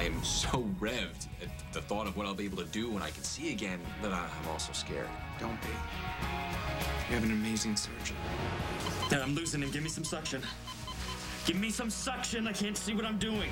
I am so revved at the thought of what I'll be able to do when I can see again that I'm also scared. Don't be. You have an amazing surgeon. Dad, I'm losing him. Give me some suction. Give me some suction. I can't see what I'm doing.